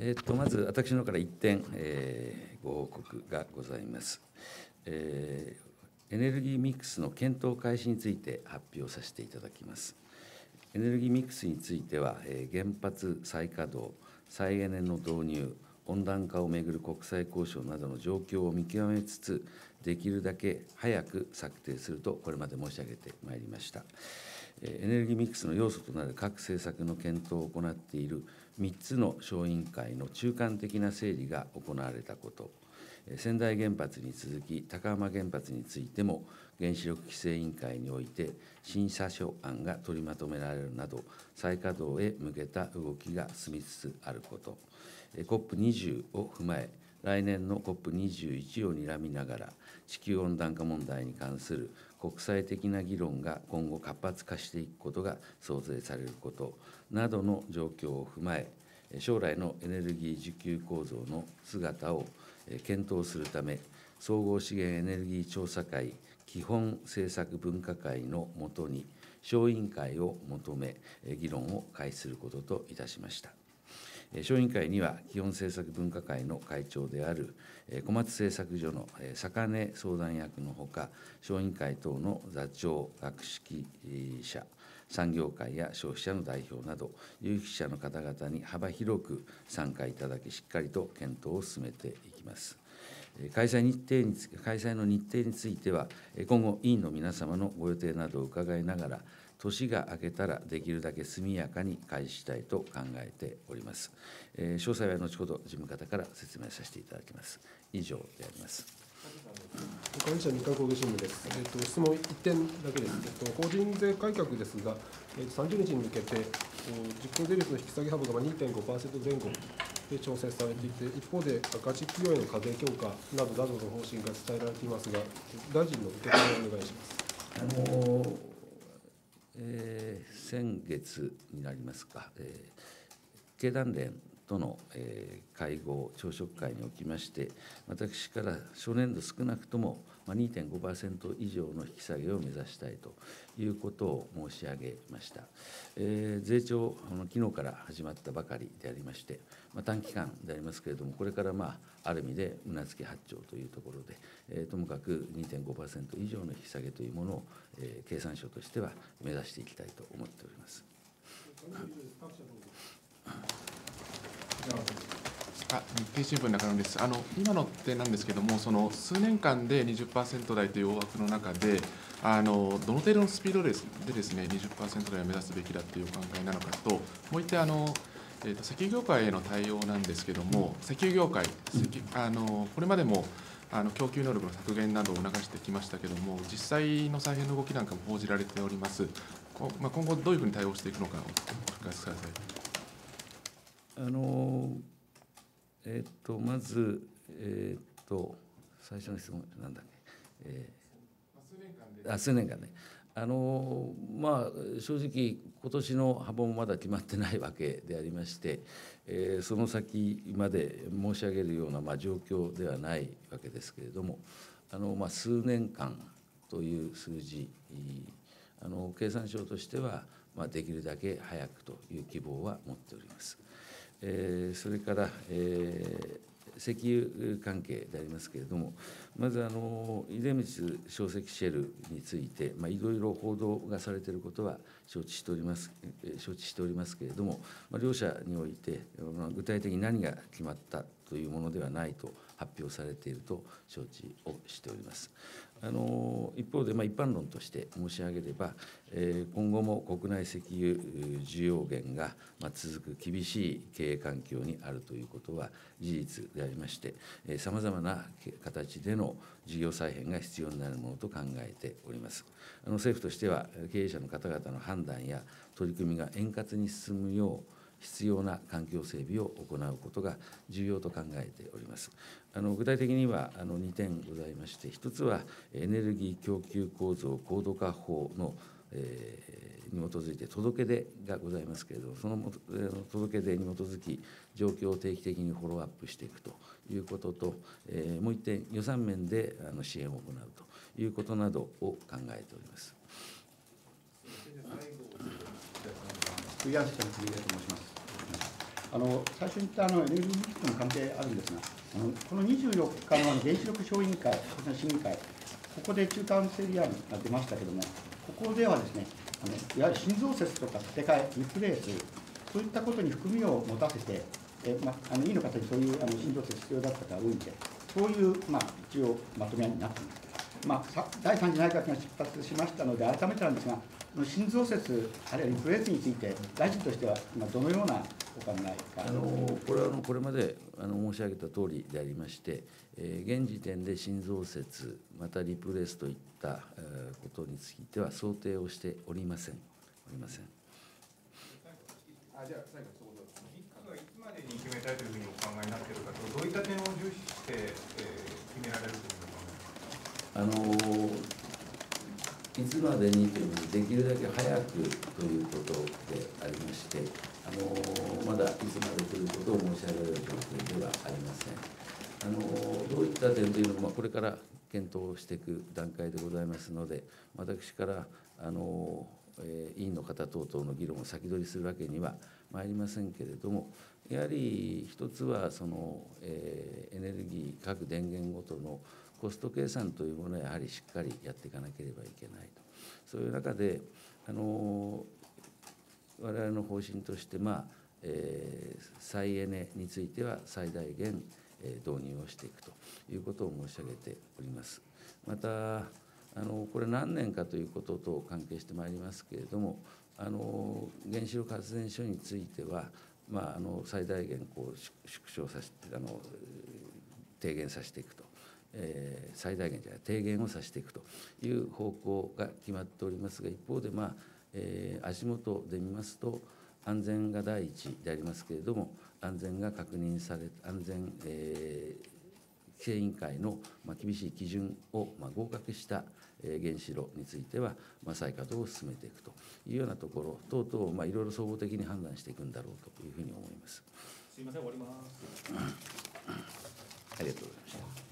えー、とまず私の方から1点、えー、ご報告がございます、えー。エネルギーミックスの検討開始について発表させていただきます。エネルギーミックスについては、えー、原発再稼働、再エネの導入、温暖化をめぐる国際交渉などの状況を見極めつつ、できるだけ早く策定すると、これまで申し上げてまいりました。エネルギーミックスの要素となる各政策の検討を行っている3つの小委員会の中間的な整理が行われたこと、仙台原発に続き、高浜原発についても、原子力規制委員会において審査書案が取りまとめられるなど、再稼働へ向けた動きが進みつつあること、COP20 を踏まえ、来年の COP21 をにらみながら、地球温暖化問題に関する国際的な議論が今後活発化していくことが想定されることなどの状況を踏まえ、将来のエネルギー需給構造の姿を検討するため、総合資源エネルギー調査会基本政策分科会のもとに、小委員会を求め、議論を開始することといたしました。小委員会には、基本政策分科会の会長である小松製作所の坂根相談役のほか、小委員会等の座長、学識者、産業界や消費者の代表など、有識者の方々に幅広く参加いただき、しっかりと検討を進めていきます。開催日程に開催の日程については、今後、委員の皆様のご予定などを伺いながら、年が明けたらできるだけ速やかに開始したいと考えております。えー、詳細は後ほど事務方から説明させていただきます。以上であります。管理者日刊工業新聞です。えっ、と質問1点だけです。えっ、と法人税改革ですが、えっ、と30日に向けて実効税率の引き下げ幅が2.5%前後で調整されていて、一方で赤字企業への課税強化などなどの方針が伝えられていますが、大臣の受け止めをお願いします。あのーえー、先月になりますか、えー、経団連との、え、会合、朝食会におきまして、私から初年度少なくとも2.5%以上の引き下げを目指したいということを申し上げました。えー、税調、昨日から始まったばかりでありまして、まあ、短期間でありますけれども、これからまあある意味でうなずき八丁というところで、えー、ともかく2.5%以上の引き下げというものを、えー、経産省としては目指していきたいと思っております。あ日経新聞中野です。あの今の点なんですけども、その数年間で20%台という大枠の中で、あのどの程度のスピードでですね20%台を目指すべきだというお考えなのかと、もう一点あの。えーと、石油業界への対応なんですけども、石油業界、あのこれまでもあの供給能力の削減などを促してきましたけども、実際の再編の動きなんかも報じられております、こまあ、今後、どういうふうに対応していくのか、お聞かせください。あのえっ、とまず、えっ、と最初の質問なんだっけ、えー、あ数年間ねあのまあ正直今年の幅もまだ決まってないわけでありまして、えー、その先まで申し上げるような、まあ、状況ではないわけですけれどもあの、まあ、数年間という数字あの経産省としては、まあ、できるだけ早くという希望は持っております。え、それから、えー、石油関係でありますけれども、まずあの出光小石シェルについて、ま、いろいろ報道がされていることは承知しております承知しておりますけれども、まあ、両者において、ま、具体的に何が決まったというものではないと発表されていると承知をしております。あの一方で、まあ、一般論として申し上げれば、えー、今後も国内石油需要源が、まあ、続く厳しい経営環境にあるということは事実でありましてさまざまな形での事業再編が必要になるものと考えておりますあの政府としては経営者の方々の判断や取り組みが円滑に進むよう必要な環境整備を行うことが重要と考えております。あの具体的にはあの2点ございまして、1つはエネルギー供給構造高度化法の、えー、に基づいて届け出がございますけれども、その届け出に基づき、状況を定期的にフォローアップしていくということと、えー、もう1点、予算面であの支援を行うということなどを考えております。杉原社長の次でと申します。あの最初に言ったあのエネルギーミックスとの関係あるんですが、あのこの24日のあの原子力小委員会、審議会、ここで中間整理案が出ましたけれども、ここではですね、あのいわゆる心臓説とか建て替え、リプレース、そういったことに含みを持たせて、えまあの委員の方にそういうあの心臓説必要だったかを見て、そういう、まあ、一応まとめになっています。まあ、第3次内閣が出発しましたので、改めてなんですが、心臓説、あるいはインフルエンザについて、大臣としては今、どのようなお考えか。あのこれはあのこれまであの申し上げた通りでありまして、えー現時点で心臓説、またリプレースといったえーことについては想定をしておりません。おりません。あじゃあ最後そこ一家がいつまでに決めたいというふうにお考えになっているかと、どういった点を重視して、えー決められるというふうにお考えですか？あのでにというのはできるだけ早くということでありまして、あのまだいつまでということを申し上げられる状況ではありません。あのどういった点というのも、まあこれから検討していく段階でございますので、私からあの、えー委員の方等々の議論を先取りするわけにはまいりませんけれども、やはり一つはその、えーエネルギー各電源ごとのコスト計算というものをやはりしっかりやっていかなければいけないと。そういう中であの我々の方針として、まあえー再エネについては最大限、えー導入をしていくということを申し上げております。またあのこれ何年かということと関係してまいりますけれどもあの原子力発電所については、まあ、あの最大限こう縮小させてあの低減させていくと、えー最大限じゃ低減をさせていくという方向が決まっておりますが一方で、まあえー足元で見ますと安全が第一でありますけれども安全が確認され安全、えー規制委員会のまあ厳しい基準をまあ合格したえー原子炉についてはまあ再稼働を進めていくというようなところ等々まあいろいろ総合的に判断していくんだろうというふうに思います。すみません、終わります。ありがとうございました。